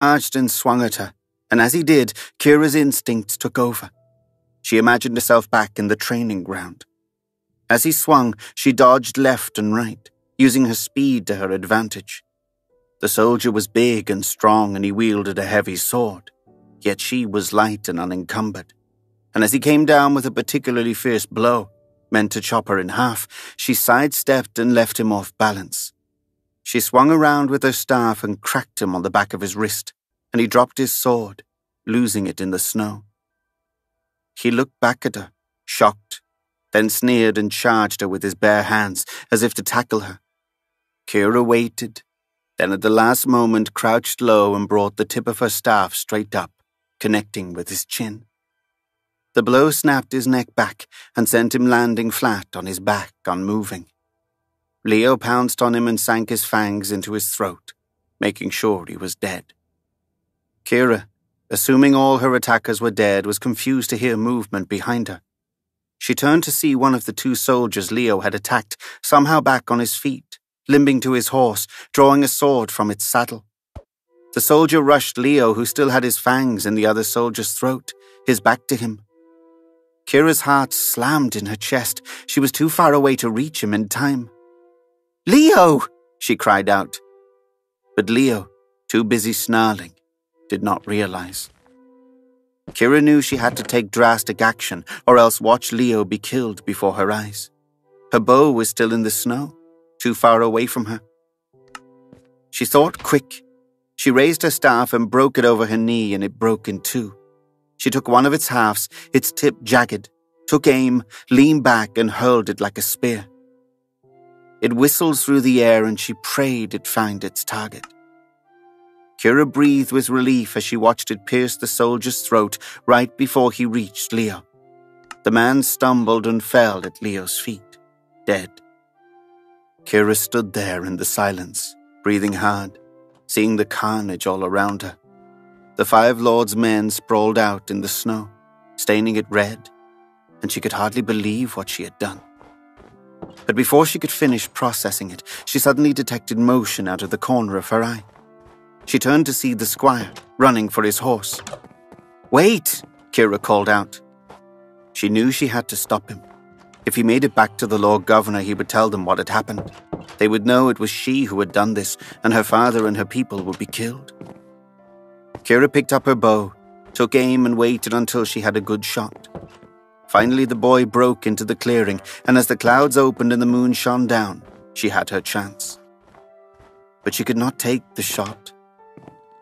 and swung at her, and as he did, Kyra's instincts took over. She imagined herself back in the training ground. As he swung, she dodged left and right, using her speed to her advantage. The soldier was big and strong, and he wielded a heavy sword, yet she was light and unencumbered. And as he came down with a particularly fierce blow, meant to chop her in half, she sidestepped and left him off balance. She swung around with her staff and cracked him on the back of his wrist, and he dropped his sword, losing it in the snow. He looked back at her, shocked, then sneered and charged her with his bare hands as if to tackle her. Kyra waited, then at the last moment crouched low and brought the tip of her staff straight up, connecting with his chin. The blow snapped his neck back and sent him landing flat on his back, unmoving. Leo pounced on him and sank his fangs into his throat, making sure he was dead. Kyra, assuming all her attackers were dead, was confused to hear movement behind her. She turned to see one of the two soldiers Leo had attacked somehow back on his feet, limping to his horse, drawing a sword from its saddle. The soldier rushed Leo, who still had his fangs in the other soldier's throat, his back to him. Kyra's heart slammed in her chest. She was too far away to reach him in time. Leo! she cried out. But Leo, too busy snarling, did not realize. Kyra knew she had to take drastic action or else watch Leo be killed before her eyes. Her bow was still in the snow, too far away from her. She thought quick. She raised her staff and broke it over her knee, and it broke in two. She took one of its halves, its tip jagged, took aim, leaned back, and hurled it like a spear. It whistled through the air, and she prayed it find its target. Kyra breathed with relief as she watched it pierce the soldier's throat right before he reached Leo. The man stumbled and fell at Leo's feet, dead. Kyra stood there in the silence, breathing hard, seeing the carnage all around her. The Five Lords' men sprawled out in the snow, staining it red, and she could hardly believe what she had done. But before she could finish processing it, she suddenly detected motion out of the corner of her eye. She turned to see the squire, running for his horse. Wait, Kyra called out. She knew she had to stop him. If he made it back to the Lord Governor, he would tell them what had happened. They would know it was she who had done this, and her father and her people would be killed. Kyra picked up her bow, took aim, and waited until she had a good shot. Finally, the boy broke into the clearing, and as the clouds opened and the moon shone down, she had her chance. But she could not take the shot.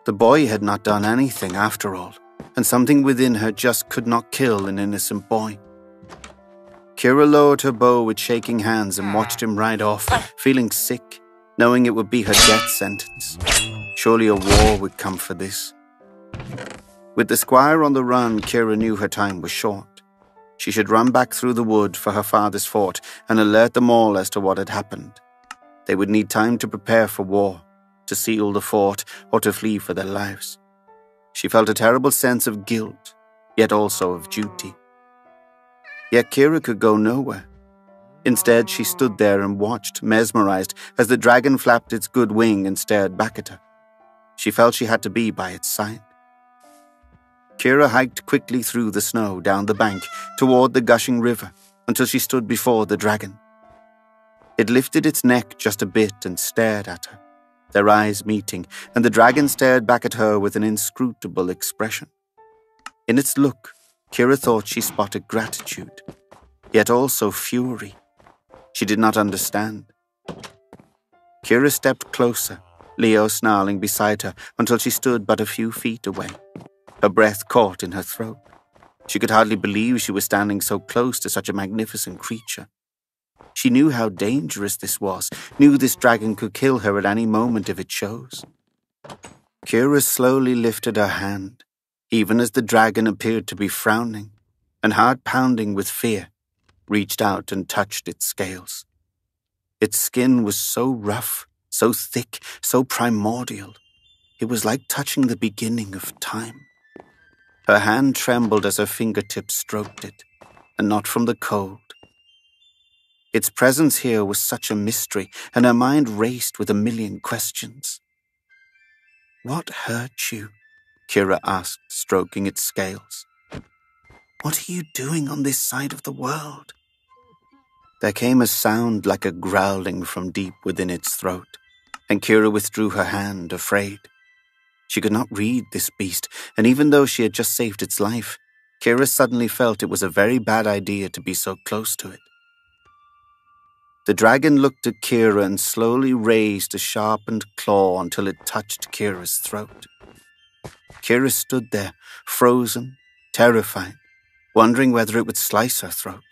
The boy had not done anything after all, and something within her just could not kill an innocent boy. Kyra lowered her bow with shaking hands and watched him ride off, feeling sick, knowing it would be her death sentence. Surely a war would come for this. With the squire on the run, Kyra knew her time was short. She should run back through the wood for her father's fort and alert them all as to what had happened. They would need time to prepare for war to seal the fort, or to flee for their lives. She felt a terrible sense of guilt, yet also of duty. Yet Kyra could go nowhere. Instead, she stood there and watched, mesmerized, as the dragon flapped its good wing and stared back at her. She felt she had to be by its side. Kyra hiked quickly through the snow down the bank toward the gushing river until she stood before the dragon. It lifted its neck just a bit and stared at her their eyes meeting, and the dragon stared back at her with an inscrutable expression. In its look, Kyra thought she spotted gratitude, yet also fury. She did not understand. Kyra stepped closer, Leo snarling beside her until she stood but a few feet away, her breath caught in her throat. She could hardly believe she was standing so close to such a magnificent creature. She knew how dangerous this was, knew this dragon could kill her at any moment if it chose. Kyra slowly lifted her hand, even as the dragon appeared to be frowning, and heart pounding with fear, reached out and touched its scales. Its skin was so rough, so thick, so primordial. It was like touching the beginning of time. Her hand trembled as her fingertips stroked it, and not from the cold, its presence here was such a mystery, and her mind raced with a million questions. What hurt you? Kyra asked, stroking its scales. What are you doing on this side of the world? There came a sound like a growling from deep within its throat, and Kyra withdrew her hand, afraid. She could not read this beast, and even though she had just saved its life, Kyra suddenly felt it was a very bad idea to be so close to it. The dragon looked at Kyra and slowly raised a sharpened claw until it touched Kyra's throat. Kyra stood there, frozen, terrified, wondering whether it would slice her throat.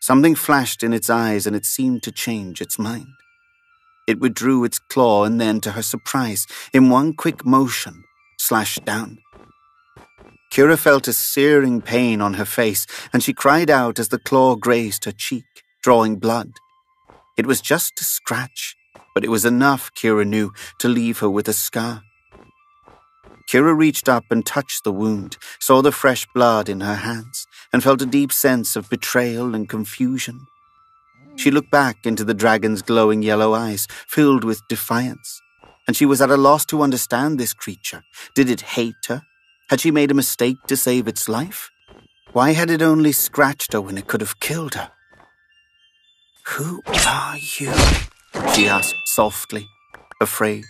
Something flashed in its eyes and it seemed to change its mind. It withdrew its claw and then, to her surprise, in one quick motion, slashed down. Kyra felt a searing pain on her face and she cried out as the claw grazed her cheek drawing blood. It was just a scratch, but it was enough, Kyra knew, to leave her with a scar. Kyra reached up and touched the wound, saw the fresh blood in her hands, and felt a deep sense of betrayal and confusion. She looked back into the dragon's glowing yellow eyes, filled with defiance, and she was at a loss to understand this creature. Did it hate her? Had she made a mistake to save its life? Why had it only scratched her when it could have killed her? Who are you? She asked softly, afraid.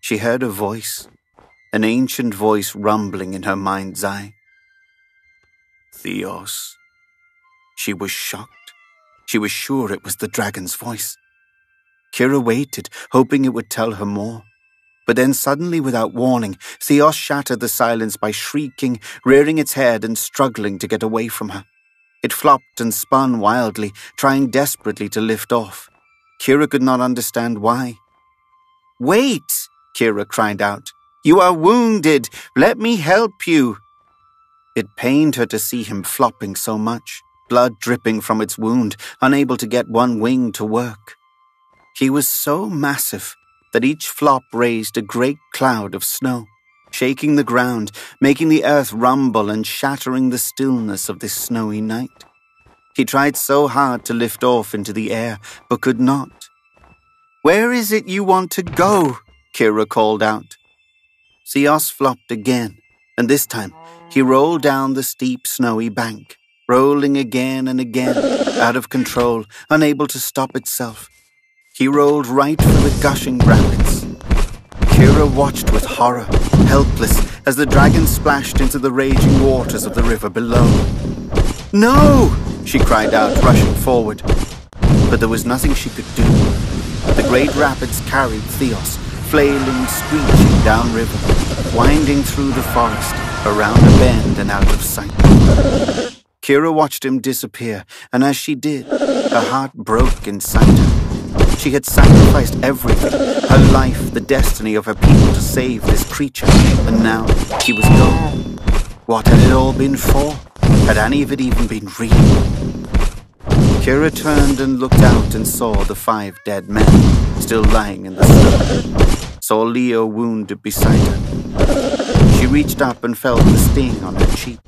She heard a voice, an ancient voice rumbling in her mind's eye. Theos. She was shocked. She was sure it was the dragon's voice. Kyra waited, hoping it would tell her more. But then suddenly, without warning, Theos shattered the silence by shrieking, rearing its head and struggling to get away from her. It flopped and spun wildly, trying desperately to lift off. Kyra could not understand why. Wait! Kyra cried out. You are wounded! Let me help you! It pained her to see him flopping so much, blood dripping from its wound, unable to get one wing to work. He was so massive that each flop raised a great cloud of snow shaking the ground, making the earth rumble and shattering the stillness of this snowy night. He tried so hard to lift off into the air, but could not. Where is it you want to go? Kyra called out. Theos flopped again, and this time he rolled down the steep snowy bank, rolling again and again, out of control, unable to stop itself. He rolled right for the gushing rapids. Kyra watched with horror, helpless, as the dragon splashed into the raging waters of the river below. No! she cried out, rushing forward. But there was nothing she could do. The great rapids carried Theos, flailing, screeching downriver, winding through the forest, around a bend and out of sight. Kyra watched him disappear, and as she did, her heart broke inside her. She had sacrificed everything her life, the destiny of her people to save this creature, and now she was gone. What had it all been for? Had any of it even been real? Kyra turned and looked out and saw the five dead men still lying in the snow. Saw Leo wounded beside her. She reached up and felt the sting on her cheek.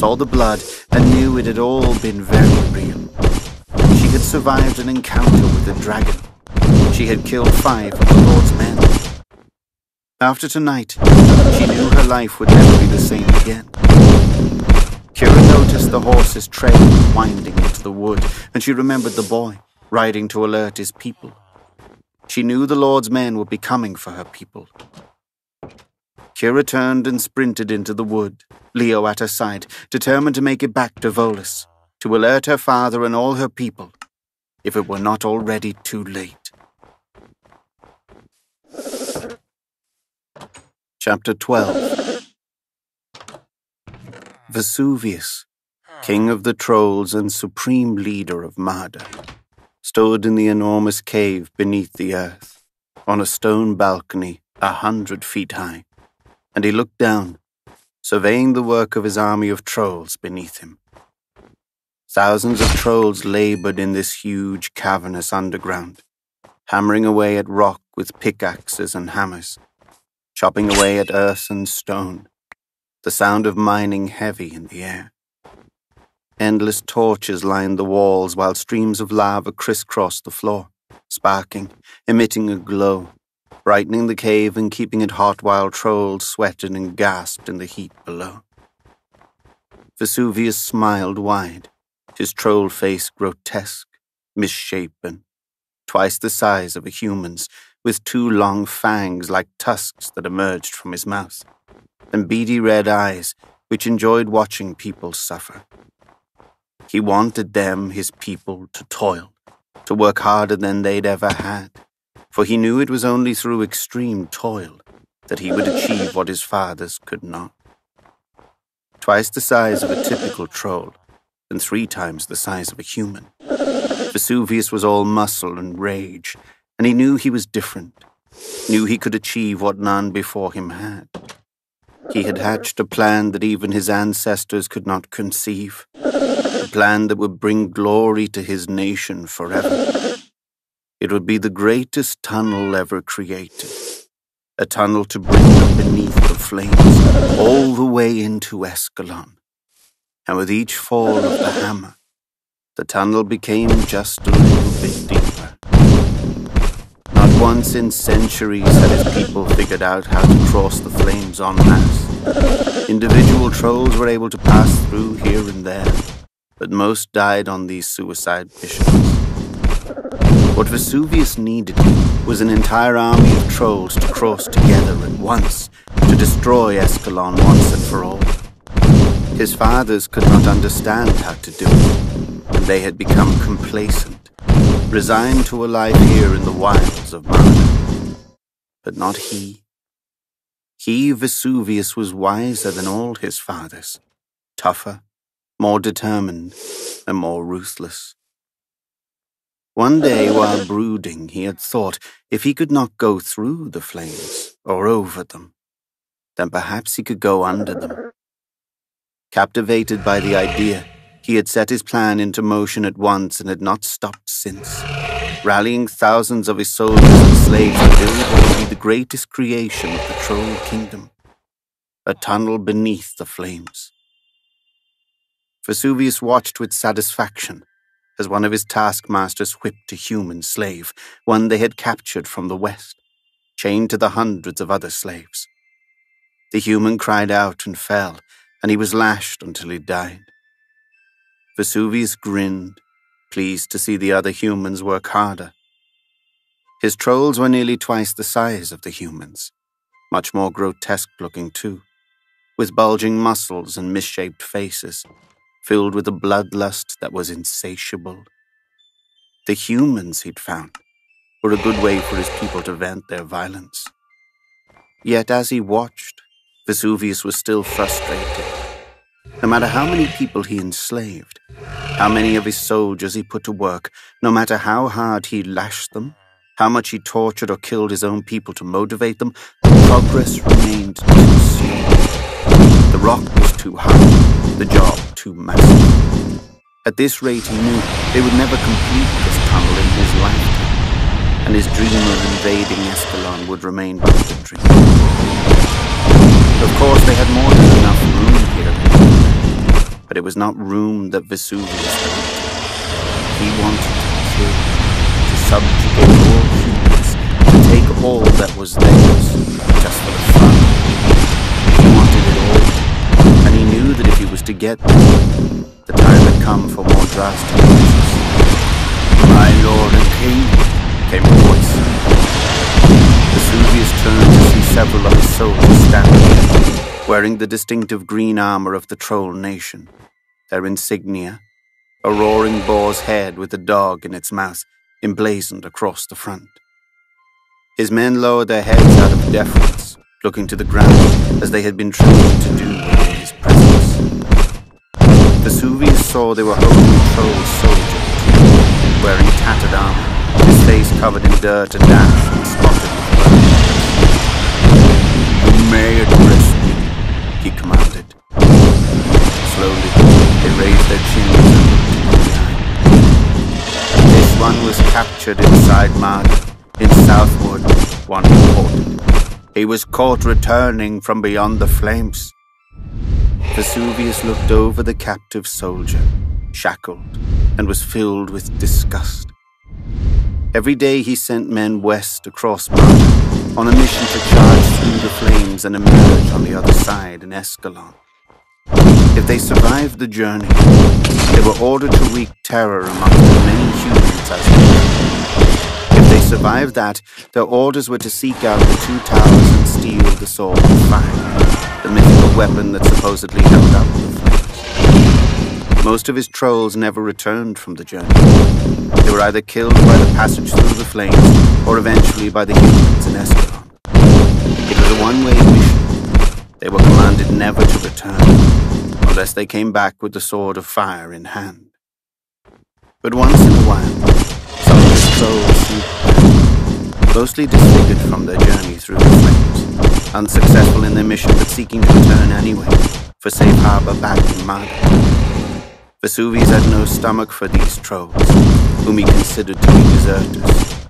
Saw the blood and knew it had all been very real She had survived an encounter with a dragon. She had killed five of the Lord's men. After tonight, she knew her life would never be the same again. Kyra noticed the horse's trail winding into the wood, and she remembered the boy, riding to alert his people. She knew the Lord's men would be coming for her people. Kyra turned and sprinted into the wood, Leo at her side, determined to make it back to Volis, to alert her father and all her people if it were not already too late. Chapter 12 Vesuvius, king of the trolls and supreme leader of Marda, stood in the enormous cave beneath the earth, on a stone balcony a hundred feet high, and he looked down, surveying the work of his army of trolls beneath him. Thousands of trolls labored in this huge, cavernous underground, hammering away at rock with pickaxes and hammers, chopping away at earth and stone, the sound of mining heavy in the air. Endless torches lined the walls while streams of lava crisscrossed the floor, sparking, emitting a glow, brightening the cave and keeping it hot while trolls sweated and gasped in the heat below. Vesuvius smiled wide, his troll face grotesque, misshapen, twice the size of a human's, with two long fangs like tusks that emerged from his mouth, and beady red eyes which enjoyed watching people suffer. He wanted them, his people, to toil, to work harder than they'd ever had, for he knew it was only through extreme toil that he would achieve what his fathers could not. Twice the size of a typical troll, and three times the size of a human. Vesuvius was all muscle and rage, and he knew he was different, knew he could achieve what none before him had. He had hatched a plan that even his ancestors could not conceive, a plan that would bring glory to his nation forever. It would be the greatest tunnel ever created, a tunnel to bring them beneath the flames, all the way into Escalon. And with each fall of the hammer, the tunnel became just a little bit deeper Not once in centuries had his people figured out how to cross the flames en masse. Individual trolls were able to pass through here and there, but most died on these suicide missions. What Vesuvius needed was an entire army of trolls to cross together at once to destroy Escalon once and for all. His fathers could not understand how to do it, and they had become complacent resigned to a life here in the wilds of Mana. But not he. He, Vesuvius, was wiser than all his fathers, tougher, more determined, and more ruthless. One day, while brooding, he had thought if he could not go through the flames or over them, then perhaps he could go under them. Captivated by the idea, he had set his plan into motion at once and had not stopped since, rallying thousands of his soldiers and slaves to build what would be the greatest creation of the Troll Kingdom a tunnel beneath the flames. Vesuvius watched with satisfaction as one of his taskmasters whipped a human slave, one they had captured from the west, chained to the hundreds of other slaves. The human cried out and fell, and he was lashed until he died. Vesuvius grinned, pleased to see the other humans work harder. His trolls were nearly twice the size of the humans, much more grotesque looking too, with bulging muscles and misshaped faces, filled with a bloodlust that was insatiable. The humans, he'd found, were a good way for his people to vent their violence. Yet as he watched, Vesuvius was still frustrated. No matter how many people he enslaved, how many of his soldiers he put to work, no matter how hard he lashed them, how much he tortured or killed his own people to motivate them, progress remained too slow. Rock was too high, the job too massive. At this rate, he knew they would never complete this tunnel in his lifetime, and his dream of invading Escalon would remain but a dream. Of course, they had more than enough room here but it was not room that Vesuvius wanted. He wanted to kill, to subjugate all humans, to take all that was theirs, just for the fun. Knew that if he was to get there, the time had come for more drastic measures. My lord and king, came a voice. Vesuvius turned to see several of his soldiers standing wearing the distinctive green armor of the Troll Nation, their insignia, a roaring boar's head with a dog in its mouth emblazoned across the front. His men lowered their heads out of deference, looking to the ground as they had been trained to do in his presence. Vesuvius saw they were holding a troll soldier, wearing tattered armor, his face covered in dirt and ash and spotted with blood. You may address me, he commanded. Slowly, they raised their chins and looked. This one was captured inside Mark, in Southwood, one reported. He was caught returning from beyond the flames. Vesuvius looked over the captive soldier, shackled, and was filled with disgust. Every day he sent men west across Marda on a mission to charge through the flames and emerge on the other side in Escalon. If they survived the journey, they were ordered to wreak terror among the many humans as they could. If they survived that, their orders were to seek out the two towers and steal the Sword of Fire, the weapon that supposedly held up the flames. Most of his trolls never returned from the journey. They were either killed by the passage through the flames, or eventually by the humans in Escalon. It was a one-way mission. They were commanded never to return unless they came back with the sword of fire in hand. But once in a while, some of the souls back, mostly disfigured from their journey through the flames, unsuccessful in their mission but seeking to return anyway, for safe harbor back in Marda. Vesuvius had no stomach for these trolls, whom he considered to be deserters.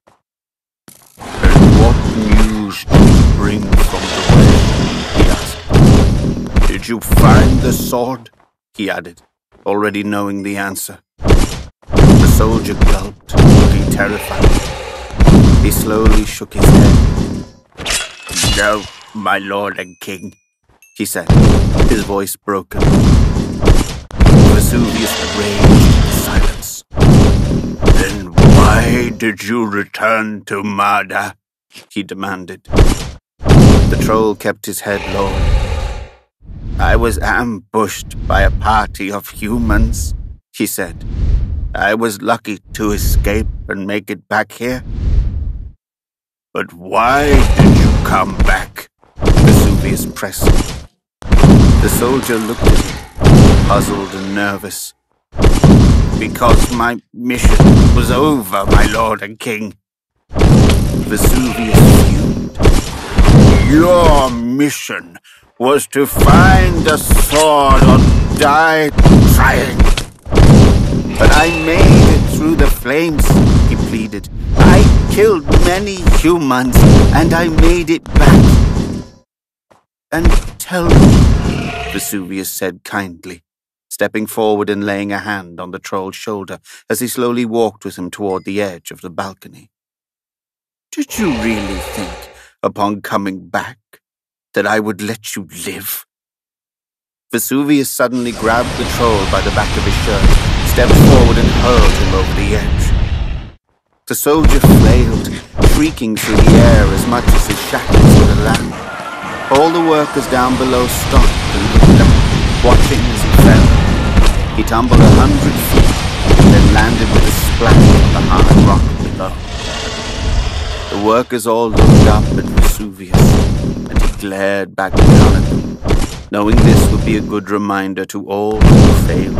And what news do you bring from the west? he asked. Did you find the sword? he added, already knowing the answer. The soldier gulped, looking terrified. He slowly shook his head. No, my lord and king, he said, his voice broken. Vesuvius raged in silence. Then why did you return to Marda? he demanded. The troll kept his head low. I was ambushed by a party of humans, he said. I was lucky to escape and make it back here. But why did you come back? Vesuvius pressed. The soldier looked at him, puzzled and nervous. Because my mission was over, my lord and king. Vesuvius fumed. Your mission was to find the sword or die trying. But I made it through the flames, he pleaded. I killed many humans, and I made it back. And tell me, Vesuvius said kindly, stepping forward and laying a hand on the troll's shoulder as he slowly walked with him toward the edge of the balcony. Did you really think, upon coming back, that I would let you live? Vesuvius suddenly grabbed the troll by the back of his shirt, stepped forward and hurled him over the edge. The soldier flailed, shrieking through the air as much as his shackles would allow. All the workers down below stopped and looked up, watching as he fell. He tumbled a hundred feet, and then landed with a splash on the hard rock below. The workers all looked up at Vesuvius and he glared back down at them, knowing this would be a good reminder to all who failed.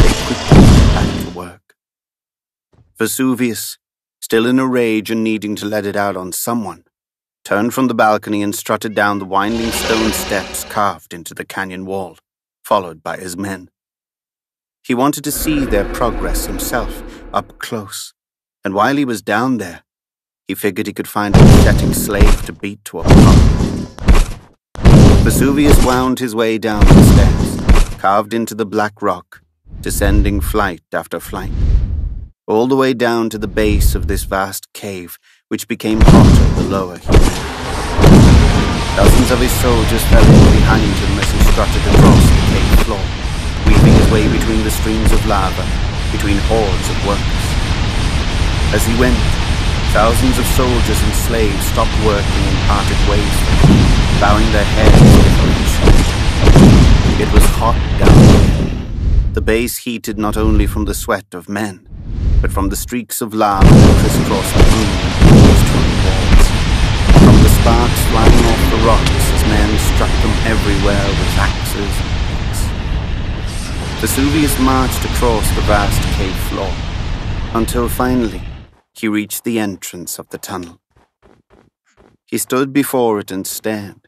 They quickly went back to work. Vesuvius, still in a rage and needing to let it out on someone, turned from the balcony and strutted down the winding stone steps carved into the canyon wall, followed by his men. He wanted to see their progress himself, up close, and while he was down there, he figured he could find a pathetic slave to beat to a pulp. Vesuvius wound his way down the steps, carved into the black rock, descending flight after flight, all the way down to the base of this vast cave, which became hotter the lower he went. Dozens of his soldiers fell in behind him as he strutted across the cave floor, weaving his way between the streams of lava, between hordes of workers. As he went, Thousands of soldiers and slaves stopped working and parted ways bowing their heads differently. It was hot down there. The base heated not only from the sweat of men, but from the streaks of lava that crisscrossed the moon rocks as men struck them everywhere with axes and picks. Vesuvius marched across the vast cave floor, until finally, he reached the entrance of the tunnel. He stood before it and stared.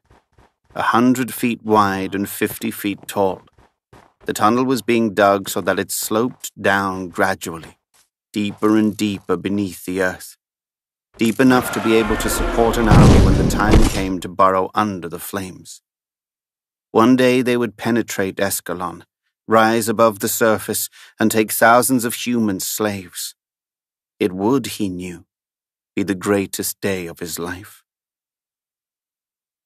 A hundred feet wide and fifty feet tall. The tunnel was being dug so that it sloped down gradually, deeper and deeper beneath the earth, deep enough to be able to support an army when the time came to burrow under the flames. One day they would penetrate Escalon, rise above the surface, and take thousands of human slaves. It would, he knew, be the greatest day of his life.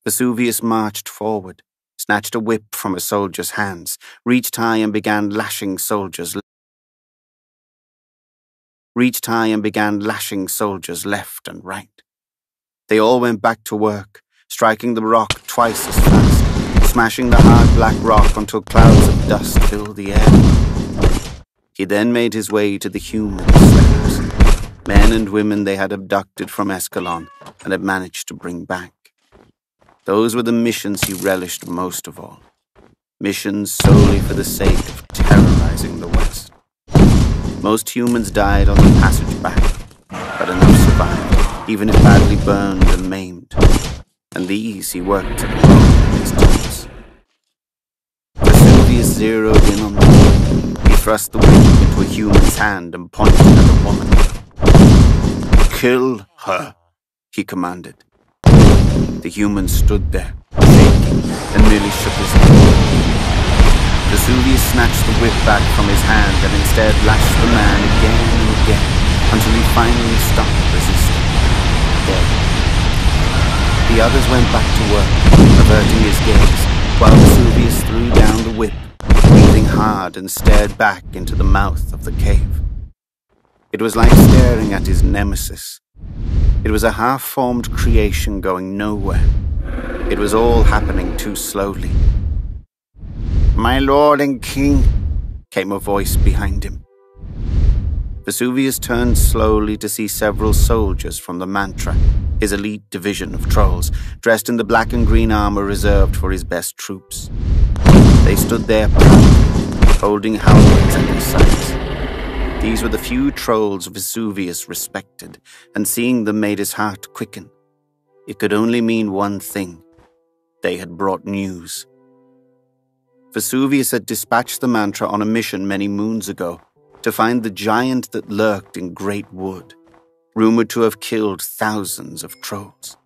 Vesuvius marched forward, snatched a whip from a soldier's hands, reached high and began lashing soldiers. Reached high and began lashing soldiers left and right. They all went back to work, striking the rock twice as fast, smashing the hard black rock until clouds of dust filled the air. He then made his way to the human slaves, men and women they had abducted from Escalon and had managed to bring back. Those were the missions he relished most of all. Missions solely for the sake of terrorizing the West. Most humans died on the passage back, but enough survived, even if badly burned and maimed. And these he worked in his tongues. Vesuvius zeroed in on them. He thrust the whip into a human's hand and pointed at the woman. Kill her, he commanded. The human stood there, shaking, and merely shook his head. Vesuvius snatched the whip back from his hand and instead lashed the man again and again until he finally stopped resisting. Dead. The others went back to work, averting his gaze, while Vesuvius threw down the whip, breathing hard and stared back into the mouth of the cave. It was like staring at his nemesis, it was a half formed creation going nowhere. It was all happening too slowly. My lord and king, came a voice behind him. Vesuvius turned slowly to see several soldiers from the Mantra, his elite division of trolls, dressed in the black and green armor reserved for his best troops. They stood there holding halberds at their sides. These were the few trolls Vesuvius respected, and seeing them made his heart quicken. It could only mean one thing. They had brought news. Vesuvius had dispatched the mantra on a mission many moons ago to find the giant that lurked in Great Wood, rumored to have killed thousands of trolls.